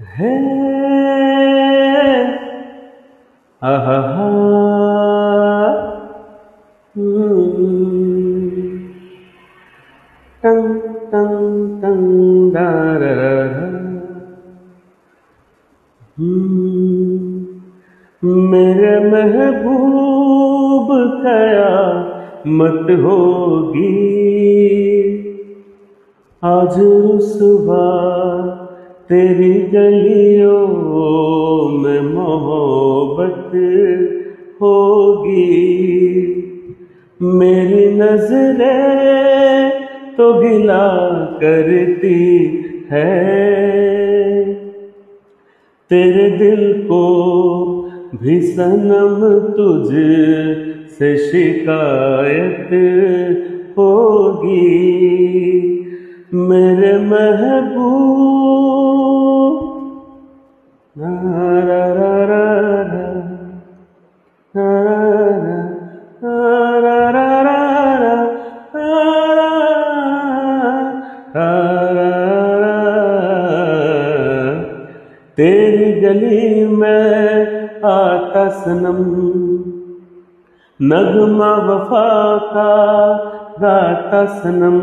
है। आहा टंग टंग टंग मेरे महबूब कया मत होगी। आज रुसवा तेरी गलियों में मोहब्बत होगी। मेरी नज़रें तो गिला करती है। तेरे दिल को भी सनम तुझ से शिकायत होगी। मेरे महबूब तेरी गली में आता सनम नगमा वफा का गाता सनम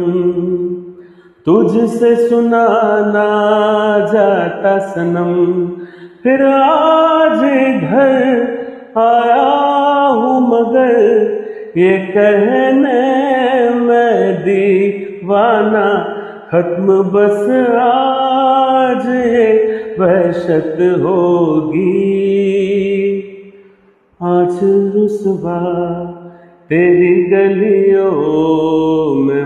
तुझसे सुनाना जाता सनम। फिर आज घर आया हूँ मगर ये कहने मैं दीवाना खत्म। बस आज वहशत होगी। आज रुसवा तेरी गलियों में